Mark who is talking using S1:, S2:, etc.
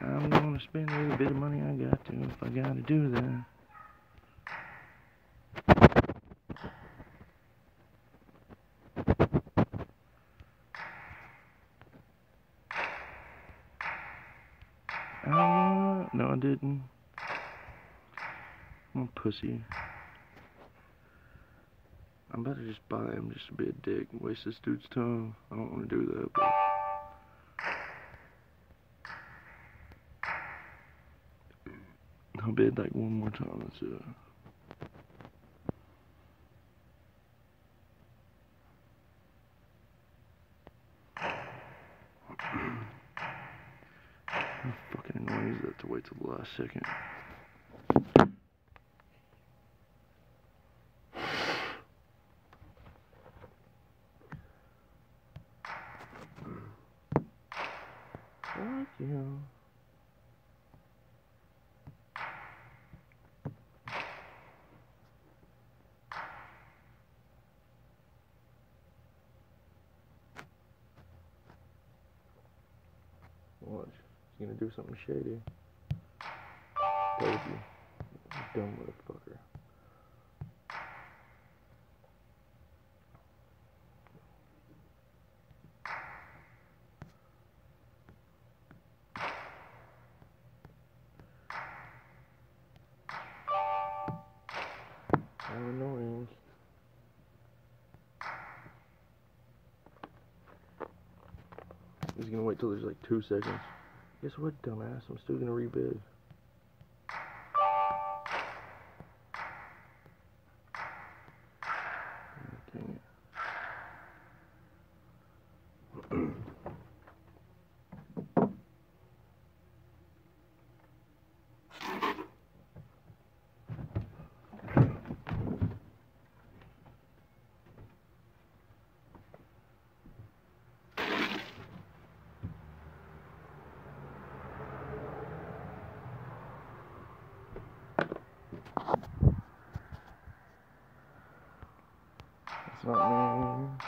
S1: I'm gonna spend every bit of money I got to if I gotta do that. Uh, no, I didn't. I'm a pussy. I'm about to just buy him just to be a dick and waste this dude's time. I don't want to do that, but. I'll bid like one more time. That's it. How fucking annoying is that to wait till the last second? Fuck you. Watch. He's gonna do something shady. Told you. You dumb motherfucker. He's gonna wait till there's like two seconds. Guess what, dumbass? I'm still gonna rebid. Motherfucker.